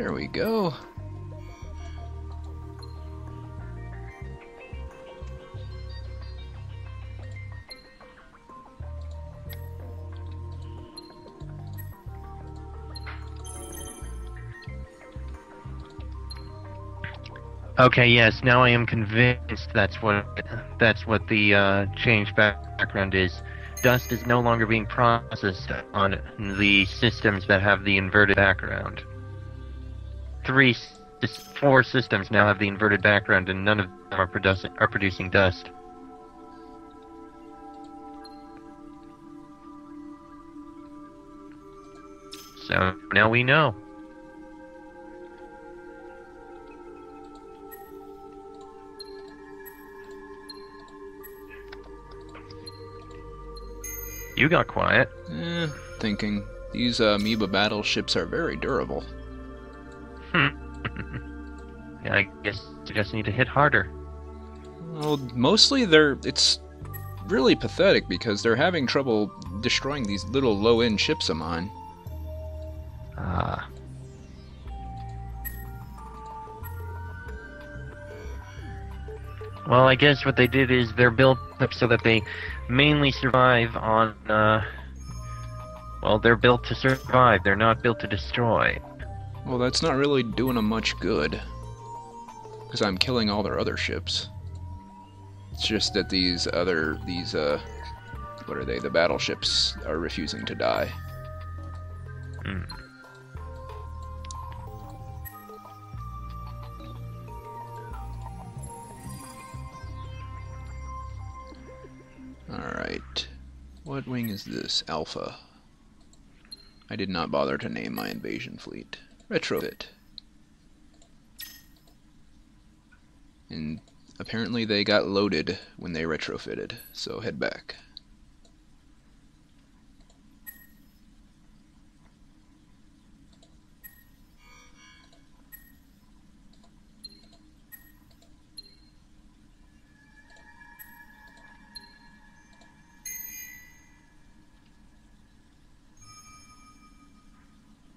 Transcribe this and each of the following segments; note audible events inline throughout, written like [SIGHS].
There we go. Okay, yes, now I am convinced that's what that's what the uh, change background is. Dust is no longer being processed on the systems that have the inverted background. Three, four systems now have the inverted background, and none of them are producing are producing dust. So now we know. You got quiet. Eh, thinking. These uh, amoeba battleships are very durable. I guess you just need to hit harder. Well, mostly they're. It's really pathetic because they're having trouble destroying these little low end ships of mine. Ah. Well, I guess what they did is they're built up so that they mainly survive on, uh. Well, they're built to survive. They're not built to destroy. Well, that's not really doing them much good. Because I'm killing all their other ships. It's just that these other. These, uh. What are they? The battleships are refusing to die. Hmm. Alright. What wing is this? Alpha. I did not bother to name my invasion fleet. Retrofit. And apparently they got loaded when they retrofitted, so head back.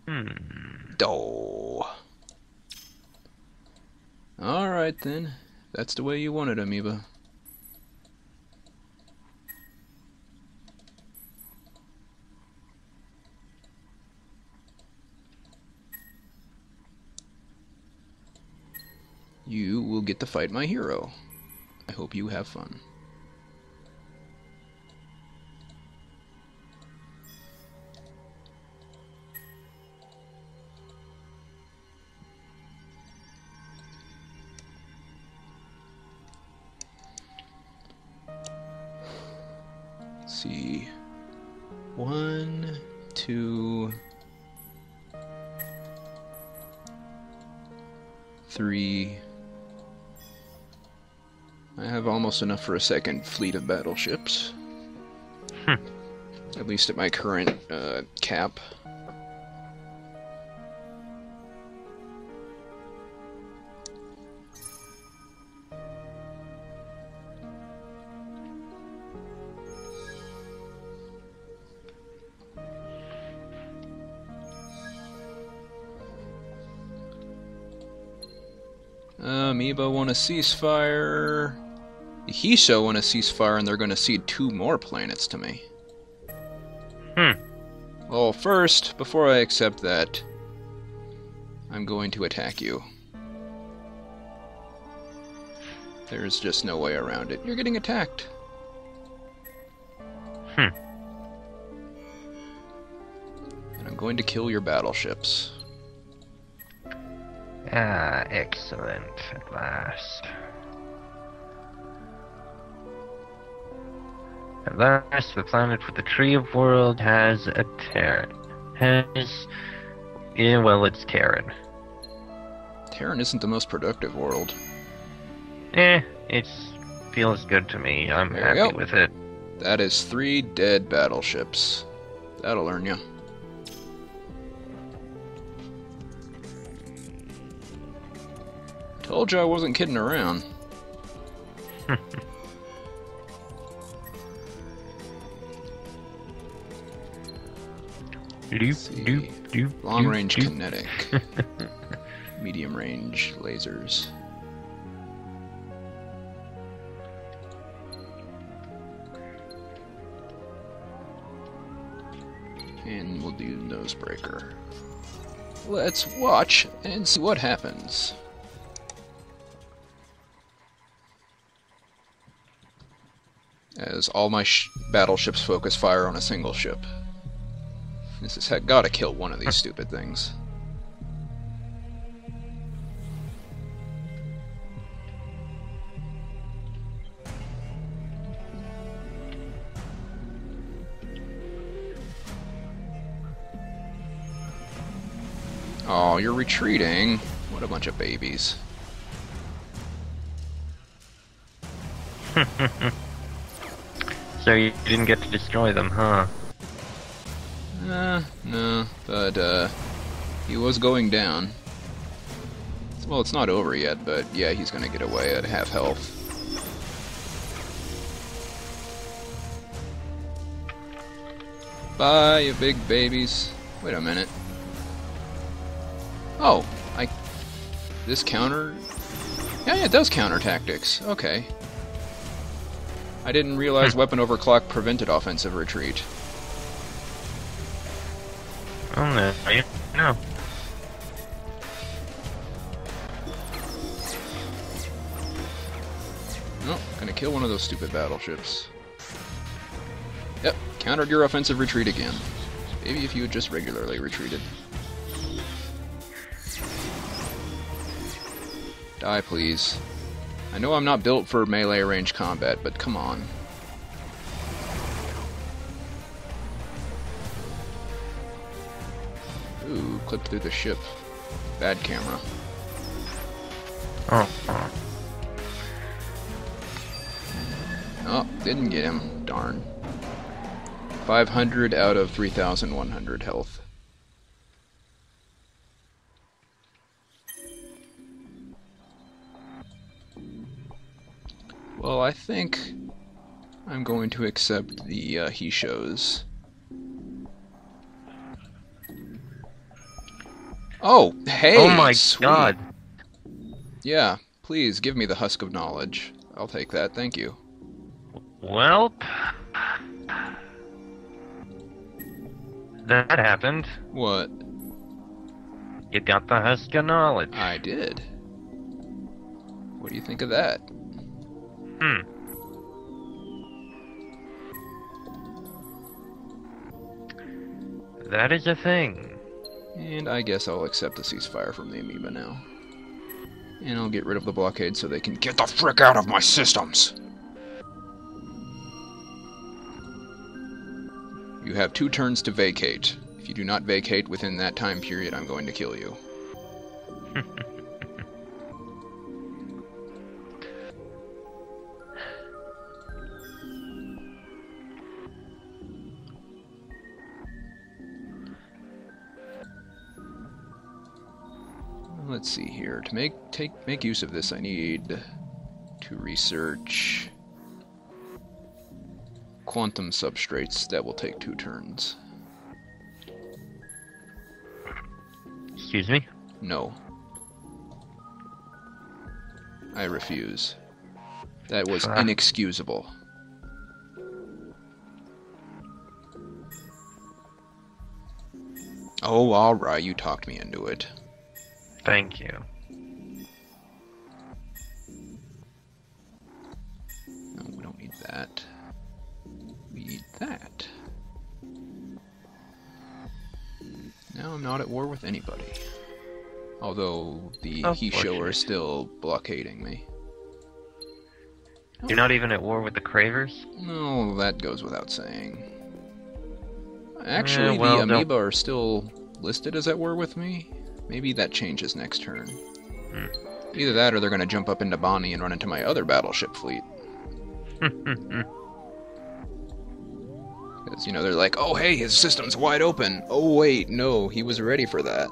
Hmm. Doh. Alright then. That's the way you want it, Amoeba. You will get to fight my hero. I hope you have fun. See. One, two, three. I have almost enough for a second fleet of battleships. Hmm. At least at my current uh, cap. Amoeba want a ceasefire. The Hissho want a ceasefire, and they're going to cede two more planets to me. Hmm. Well, first, before I accept that, I'm going to attack you. There's just no way around it. You're getting attacked. Hmm. And I'm going to kill your battleships. Ah, excellent. At last. At last, the planet with the Tree of World has a Terran. Has. Yeah, well, it's Terran. Terran isn't the most productive world. Eh, it feels good to me. I'm There happy with it. That is three dead battleships. That'll earn you. Told you I wasn't kidding around. Doop, doop, doop, Long range kinetic. [LAUGHS] medium range lasers. And we'll do nosebreaker. Let's watch and see what happens. As all my sh battleships focus fire on a single ship. This has gotta kill one of these [LAUGHS] stupid things. Oh, you're retreating. What a bunch of babies. [LAUGHS] so you didn't get to destroy them, huh? Uh, no, but, uh, he was going down. Well, it's not over yet, but yeah, he's gonna get away at half health. Bye, you big babies. Wait a minute. Oh, I... This counter... Yeah, yeah, it does counter tactics. Okay. I didn't realize hmm. weapon overclock prevented offensive retreat. Oh, no. No. Oh, gonna kill one of those stupid battleships. Yep, countered your offensive retreat again. Maybe if you had just regularly retreated. Die, please. I know I'm not built for melee range combat, but come on. Ooh, clipped through the ship. Bad camera. Oh. oh. Didn't get him. Darn. 500 out of 3,100 health. Well, I think I'm going to accept the uh, Hissho. Oh, hey! oh my sweet. god. Yeah, please give me the husk of knowledge. I'll take that, thank you. Well, that happened. What? You got the husk of knowledge. I did. What do you think of that? Hmm. That is a thing. And I guess I'll accept the ceasefire from the amoeba now. And I'll get rid of the blockade so they can get the frick out of my systems! You have two turns to vacate. If you do not vacate within that time period, I'm going to kill you. [LAUGHS] Let's see here. To make take make use of this, I need to research quantum substrates. That will take two turns. Excuse me? No. I refuse. That was inexcusable. Oh, alright, you talked me into it. Thank you. No, we don't need that. We need that. Now I'm not at war with anybody. Although the he you are still blockading me. You're not even at war with the Cravers? No, that goes without saying. Eh, Actually, well, the don't- amoeba are still listed as at war with me. Maybe that changes next turn. Hmm. Either that or they're going to jump up into Bonnie and run into my other battleship fleet. [LAUGHS] Because, you know, they're like, oh, hey, his system's wide open. Oh, wait, no, he was ready for that.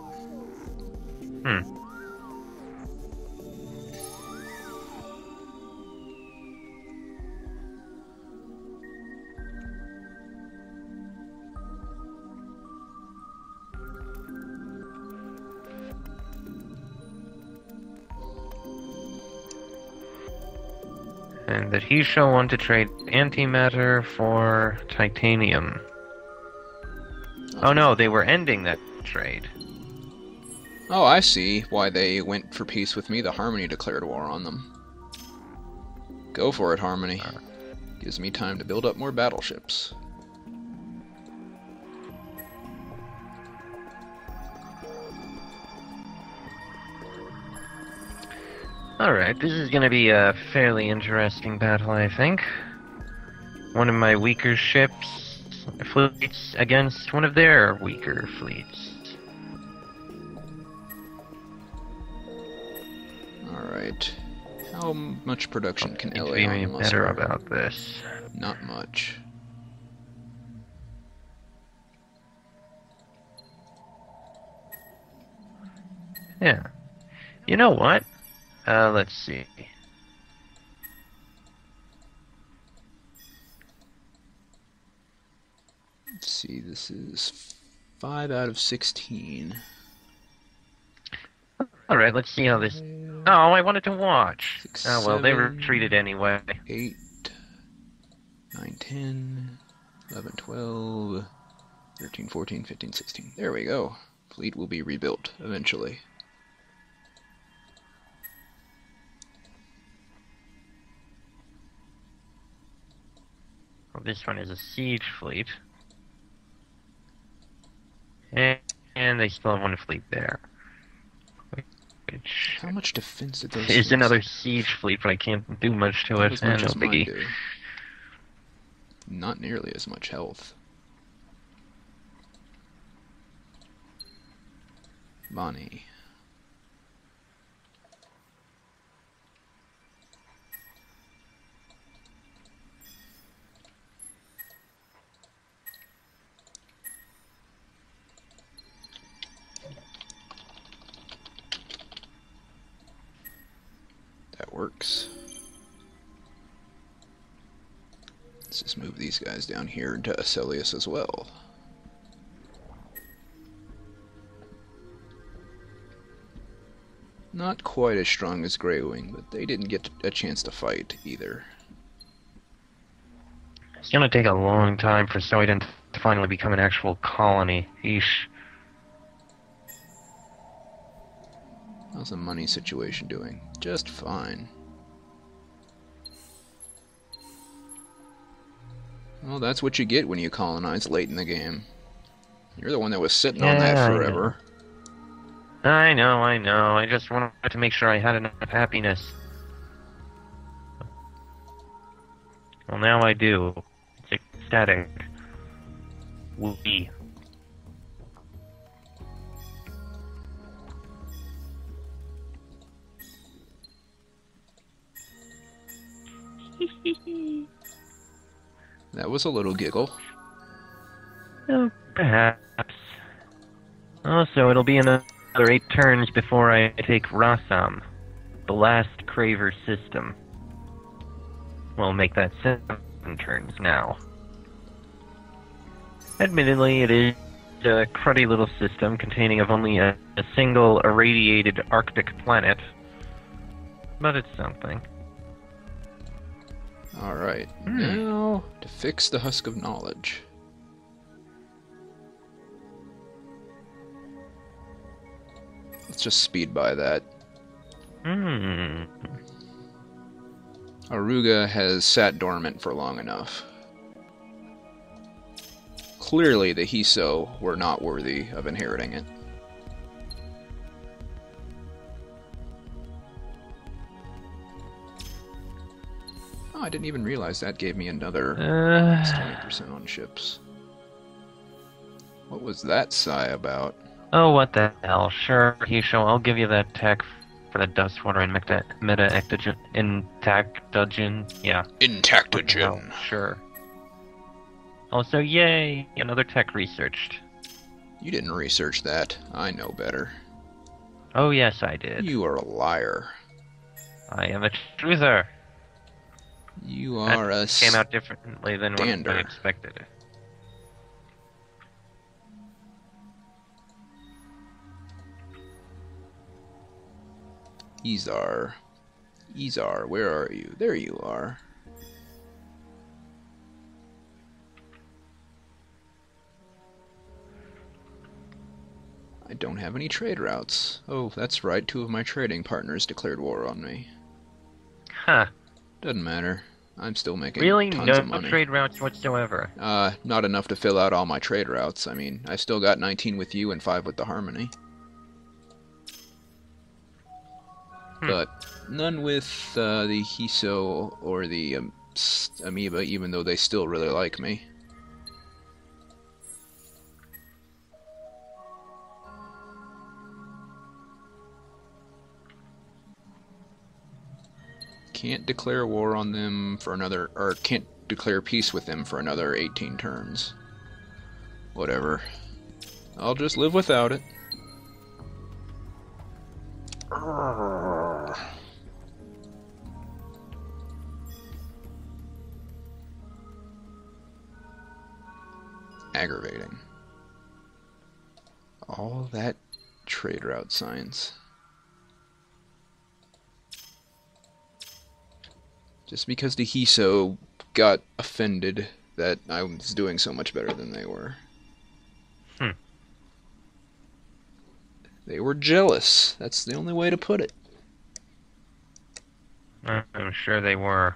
Hmm. And that he shall want to trade antimatter for titanium. Oh no, they were ending that trade. Oh, I see why they went for peace with me. The Harmony declared war on them. Go for it, Harmony. Uh. Gives me time to build up more battleships. Alright, this is gonna be a fairly interesting battle, I think. One of my weaker ships fleets against one of their weaker fleets. Alright. How much production can LA be on better about this. Not much. Yeah. You know what? Uh, let's see. Let's see, this is 5 out of 16. Alright, let's see how this. Oh, I wanted to watch. Six, oh, well, they seven. retreated anyway. 8, 9, 10, 11, 12, 13, 14, 15, 16. There we go. Fleet will be rebuilt eventually. Well, this one is a siege fleet. And, and they still have one fleet there. Which How much defense did those is things- another siege fleet, but I can't do much to Not it. as much no as mine biggie. do. Not nearly as much health. Bonnie. Works. Let's just move these guys down here to Acelius as well. Not quite as strong as Grey Wing, but they didn't get a chance to fight either. It's gonna take a long time for Soiden to finally become an actual colony. Eesh. How's the money situation doing? Just fine. Well, that's what you get when you colonize late in the game. You're the one that was sitting on that Yeah, I know. forever. I know, I know. I just wanted to make sure I had enough happiness. Well, now I do. It's ecstatic. Whoopee. [LAUGHS] That was a little giggle. Oh, perhaps. Also, it'll be another eight turns before I take Rasam, the last Craver system. We'll make that seven turns now. Admittedly, it is a cruddy little system containing of only a, a single irradiated Arctic planet, but it's something. Alright, Hmm. now to fix the husk of knowledge. Let's just speed by that. Hmm. Auriga has sat dormant for long enough. Clearly, the Hissho were not worthy of inheriting it. Didn't even realize that gave me another Uh, 20% on ships. What was that sigh about? Oh, what the hell? Sure, Hissho, I'll give you that tech for the Dustwater and meta meta ectogen intactogen. Yeah. Intactogen. Sure. Also, yay, another tech researched. You didn't research that. I know better. Oh yes, I did. You are a liar. I am a truther. You That are a Came out differently than what Stander. I expected. Izar. Izar, where are you? There you are. I don't have any trade routes. Oh, that's right, two of my trading partners declared war on me. Huh. Doesn't matter. I'm still making Really? tons No of money. trade routes whatsoever. Uh, not enough to fill out all my trade routes. I mean, I still got 19 with you and 5 with the Harmony. Hmm. But none with uh, the Hissho or the um, Amoeba, even though they still really like me. Can't declare war on them for another, or can't declare peace with them for another 18 turns. Whatever. I'll just live without it. [SIGHS] Aggravating. All that trade route science. Just because the Hissho got offended that I was doing so much better than they were. Hmm. They were jealous. That's the only way to put it. I'm sure they were.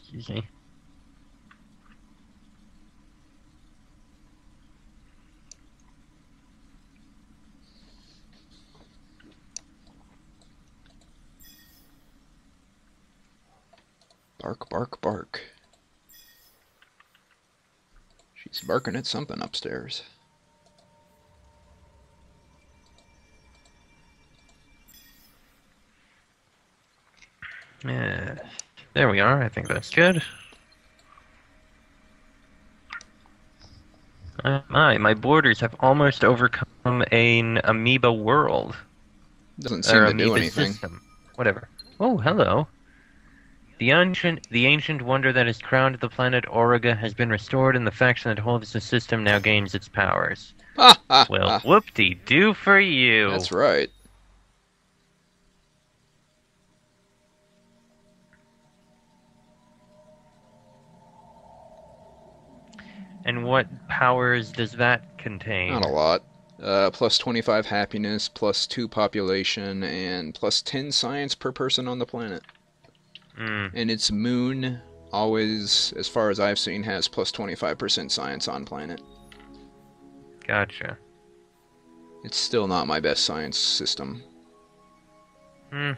Excuse me. Barking at something upstairs. Yeah. There we are. I think that's good. Uh, my, my borders have almost overcome an amoeba world. Doesn't seem to do anything. system. Whatever. Oh, hello. The ancient, the ancient wonder that has crowned the planet Auriga has been restored, and the faction that holds the system now gains its powers. Ha, [LAUGHS] ha, Well, ha. whoop-de-doo for you. That's right. And what powers does that contain? Not a lot. Uh, plus 25 happiness, plus 2 population, and plus 10 science per person on the planet. Mm, And its moon always, as far as I've seen, has plus 25% science on planet. gotcha. It's still not my best science system. Hmm.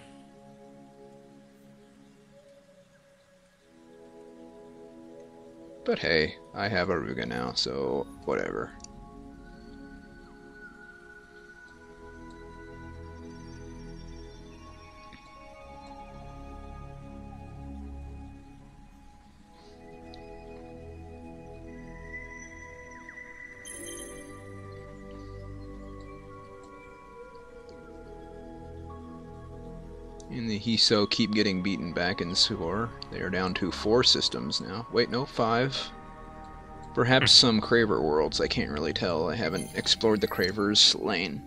But hey, I have Auriga now, so whatever. The Hissho keep getting beaten back in Suor. They are down to four systems now. Wait, no, five. Perhaps hmm. some Craver worlds, I can't really tell. I haven't explored the Craver's lane.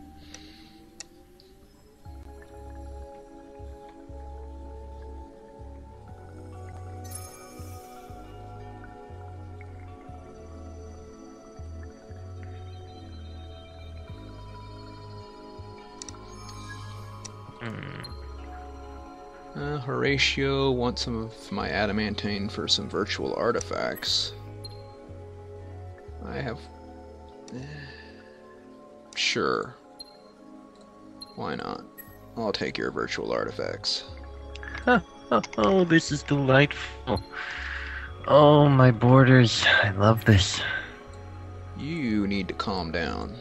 Horatio wants some of my adamantine for some virtual artifacts. I have. eh, Sure. Why not? I'll take your virtual artifacts. Oh, this is delightful. Oh, my borders. I love this. You need to calm down.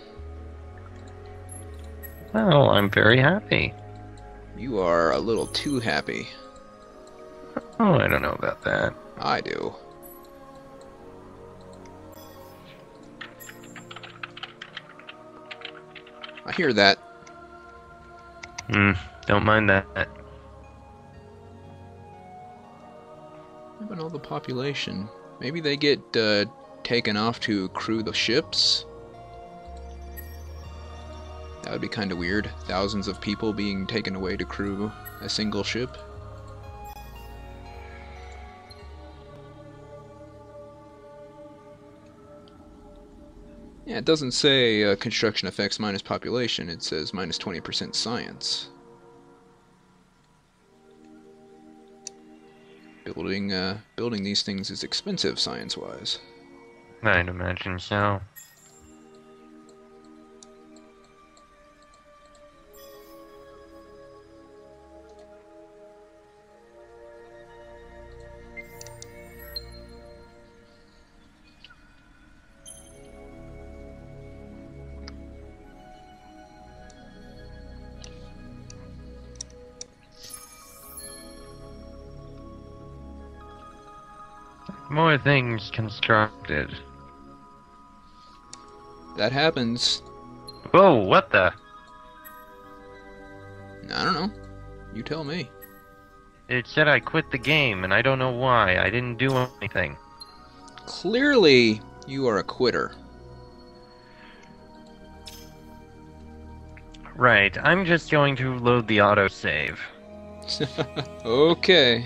Well, I'm very happy. You are a little too happy. Oh, I don't know about that. I do. I hear that. Hmm, don't mind that. Even all the population. Maybe they get uh, taken off to crew the ships. That would be kind of weird. Thousands of people being taken away to crew a single ship. Yeah, it doesn't say uh, construction effects minus population, it says minus 20% science. Building, uh, building these things is expensive science-wise. I'd imagine so. More things constructed. That happens. Whoa, what the? I don't know. You tell me. It said I quit the game, and I don't know why. I didn't do anything. Clearly, you are a quitter. Right, I'm just going to load the autosave. [LAUGHS] okay.